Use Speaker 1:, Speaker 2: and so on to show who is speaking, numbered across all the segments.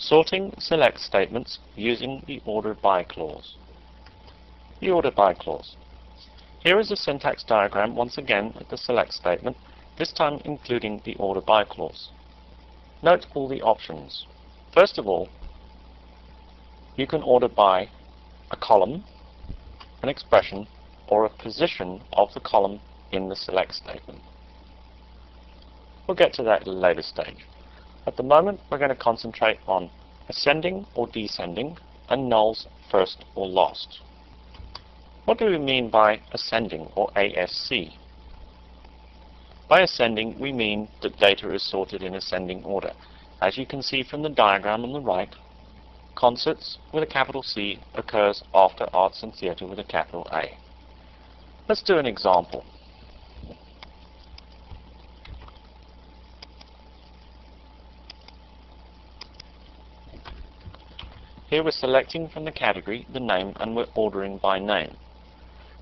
Speaker 1: Sorting select statements using the order by clause. The order by clause. Here is a syntax diagram once again of the select statement, this time including the order by clause. Note all the options. First of all, you can order by a column, an expression, or a position of the column in the select statement. We'll get to that at a later stage. At the moment, we're going to concentrate on ascending or descending and nulls first or last. What do we mean by ascending or ASC? By ascending, we mean that data is sorted in ascending order. As you can see from the diagram on the right, concerts with a capital C occurs after arts and theatre with a capital A. Let's do an example. Here we're selecting from the category the name and we're ordering by name.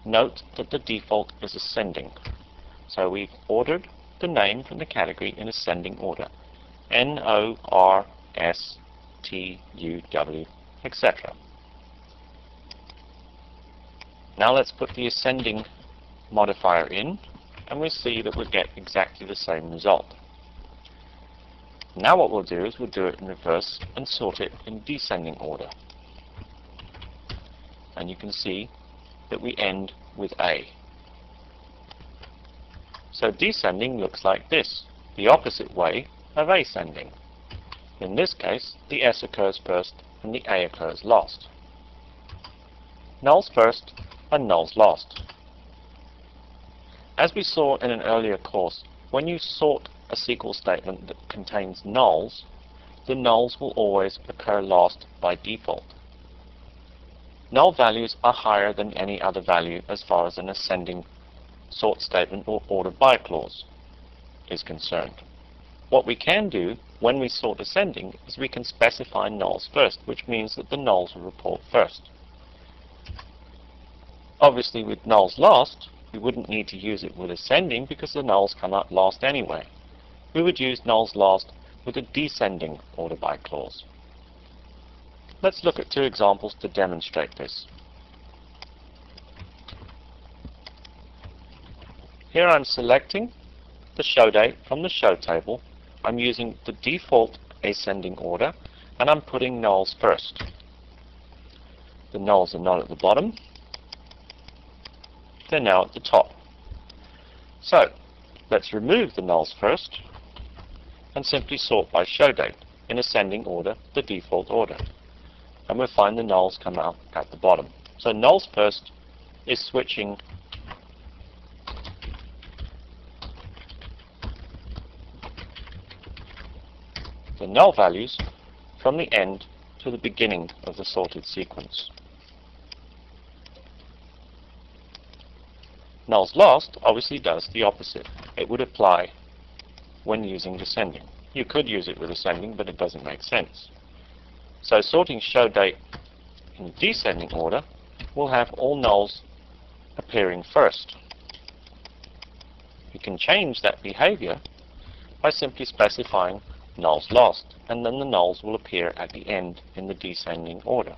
Speaker 1: Note that the default is ascending. So we've ordered the name from the category in ascending order. N, O, R, S, T, U, W, etc. Now let's put the ascending modifier in and we see that we get exactly the same result. Now what we'll do is we'll do it in reverse and sort it in descending order. And you can see that we end with A. So descending looks like this, the opposite way of ascending. In this case, the S occurs first and the A occurs last. Nulls first and nulls last. As we saw in an earlier course, when you sort a SQL statement that contains nulls, the nulls will always occur last by default. Null values are higher than any other value as far as an ascending sort statement or order by clause is concerned. What we can do when we sort ascending is we can specify nulls first, which means that the nulls will report first. Obviously with nulls last, we wouldn't need to use it with ascending because the nulls come out last anyway we would use nulls last with a descending order by clause. Let's look at two examples to demonstrate this. Here I'm selecting the show date from the show table. I'm using the default ascending order and I'm putting nulls first. The nulls are not at the bottom. They're now at the top. So, let's remove the nulls first and simply sort by show date in ascending order, the default order. And we'll find the nulls come out at the bottom. So nulls first is switching the null values from the end to the beginning of the sorted sequence. Nulls last obviously does the opposite. It would apply when using descending. You could use it with ascending, but it doesn't make sense. So sorting show date in descending order will have all nulls appearing first. You can change that behavior by simply specifying nulls last, and then the nulls will appear at the end in the descending order.